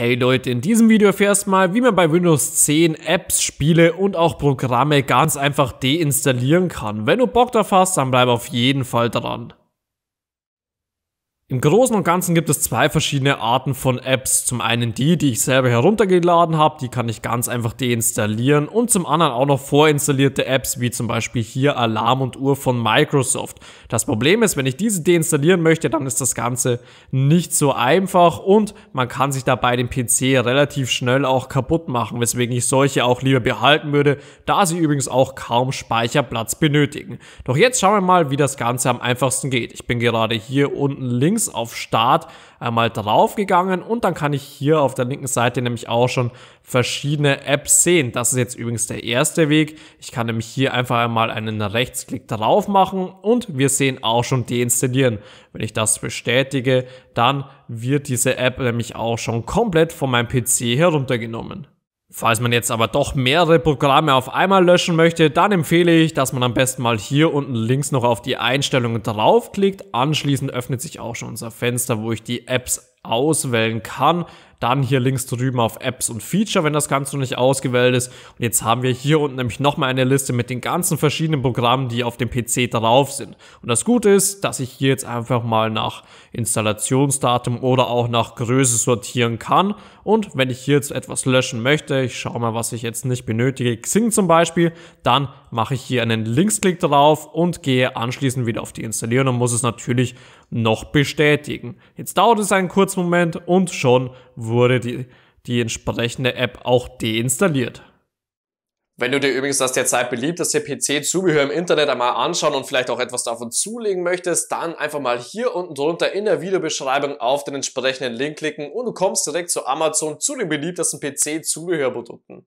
Hey Leute, in diesem Video erfährst du mal, wie man bei Windows 10 Apps, Spiele und auch Programme ganz einfach deinstallieren kann. Wenn du Bock drauf hast, dann bleib auf jeden Fall dran. Im Großen und Ganzen gibt es zwei verschiedene Arten von Apps. Zum einen die, die ich selber heruntergeladen habe, die kann ich ganz einfach deinstallieren und zum anderen auch noch vorinstallierte Apps, wie zum Beispiel hier Alarm und Uhr von Microsoft. Das Problem ist, wenn ich diese deinstallieren möchte, dann ist das Ganze nicht so einfach und man kann sich dabei den PC relativ schnell auch kaputt machen, weswegen ich solche auch lieber behalten würde, da sie übrigens auch kaum Speicherplatz benötigen. Doch jetzt schauen wir mal, wie das Ganze am einfachsten geht. Ich bin gerade hier unten links links auf Start einmal draufgegangen und dann kann ich hier auf der linken Seite nämlich auch schon verschiedene Apps sehen. Das ist jetzt übrigens der erste Weg. Ich kann nämlich hier einfach einmal einen Rechtsklick drauf machen und wir sehen auch schon deinstallieren. Wenn ich das bestätige, dann wird diese App nämlich auch schon komplett von meinem PC heruntergenommen. Falls man jetzt aber doch mehrere Programme auf einmal löschen möchte, dann empfehle ich, dass man am besten mal hier unten links noch auf die Einstellungen draufklickt. Anschließend öffnet sich auch schon unser Fenster, wo ich die Apps auswählen kann. Dann hier links drüben auf Apps und Feature, wenn das Ganze noch nicht ausgewählt ist. Und jetzt haben wir hier unten nämlich nochmal eine Liste mit den ganzen verschiedenen Programmen, die auf dem PC drauf sind. Und das Gute ist, dass ich hier jetzt einfach mal nach Installationsdatum oder auch nach Größe sortieren kann. Und wenn ich hier jetzt etwas löschen möchte, ich schaue mal, was ich jetzt nicht benötige, Xing zum Beispiel, dann mache ich hier einen Linksklick drauf und gehe anschließend wieder auf die Installieren und muss es natürlich noch bestätigen. Jetzt dauert es einen kurzen Moment und schon wurde die, die entsprechende App auch deinstalliert. Wenn du dir übrigens aus der Zeit beliebteste PC-Zubehör im Internet einmal anschauen und vielleicht auch etwas davon zulegen möchtest, dann einfach mal hier unten drunter in der Videobeschreibung auf den entsprechenden Link klicken und du kommst direkt zu Amazon zu den beliebtesten PC-Zubehörprodukten.